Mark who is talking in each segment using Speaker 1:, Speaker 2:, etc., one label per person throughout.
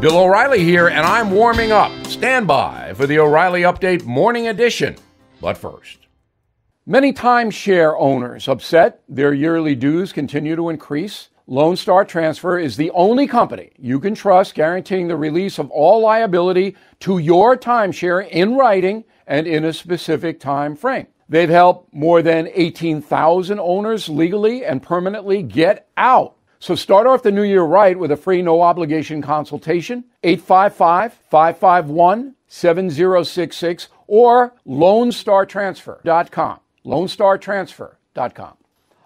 Speaker 1: Bill O'Reilly here, and I'm warming up. Stand by for the O'Reilly Update Morning Edition. But first, many timeshare owners upset their yearly dues continue to increase. Lone Star Transfer is the only company you can trust guaranteeing the release of all liability to your timeshare in writing and in a specific time frame. They've helped more than 18,000 owners legally and permanently get out. So start off the new year right with a free no obligation consultation 855-551-7066 or lonestartransfer.com. lonestartransfer.com.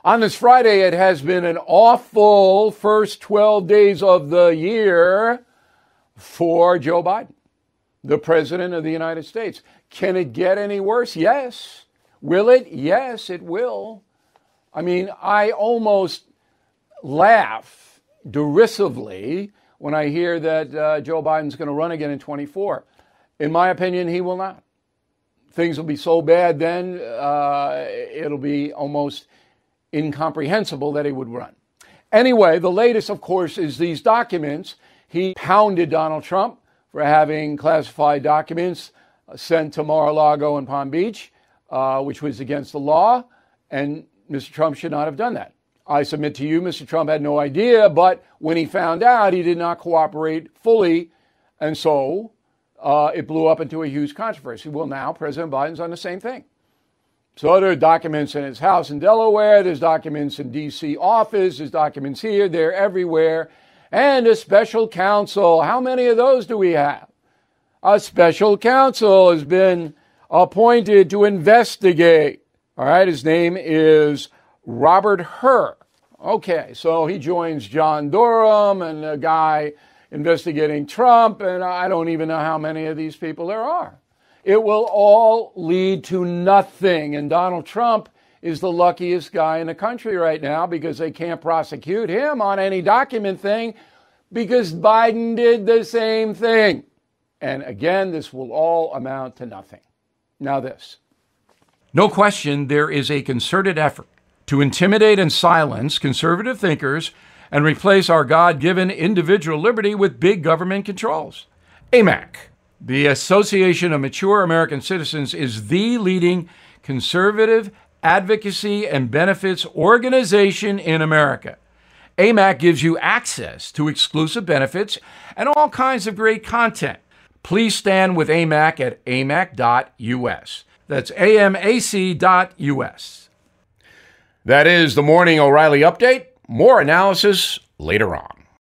Speaker 1: On this Friday, it has been an awful first 12 days of the year for Joe Biden, the President of the United States. Can it get any worse? Yes. Will it? Yes, it will. I mean, I almost laugh derisively when I hear that uh, Joe Biden's going to run again in 24. In my opinion, he will not. Things will be so bad then, uh, it'll be almost incomprehensible that he would run. Anyway, the latest, of course, is these documents. He pounded Donald Trump for having classified documents sent to Mar a Lago and Palm Beach, uh, which was against the law, and Mr. Trump should not have done that. I submit to you, Mr. Trump had no idea, but when he found out, he did not cooperate fully, and so uh, it blew up into a huge controversy. Well, now President Biden's on the same thing. So there are documents in his house in Delaware, there's documents in D.C. office, there's documents here, there, everywhere, and a special counsel. How many of those do we have? A special counsel has been appointed to investigate. All right, his name is Robert Hur. Okay, so he joins John Durham and a guy investigating Trump, and I don't even know how many of these people there are. It will all lead to nothing. And Donald Trump is the luckiest guy in the country right now because they can't prosecute him on any document thing because Biden did the same thing. And again, this will all amount to nothing. Now, this. No question, there is a concerted effort to intimidate and silence conservative thinkers and replace our God given individual liberty with big government controls. AMAC the Association of Mature American Citizens is the leading conservative advocacy and benefits organization in America. AMAC gives you access to exclusive benefits and all kinds of great content. Please stand with AMAC at amac.us. That's amac.us. That is the Morning O'Reilly Update. More analysis later on.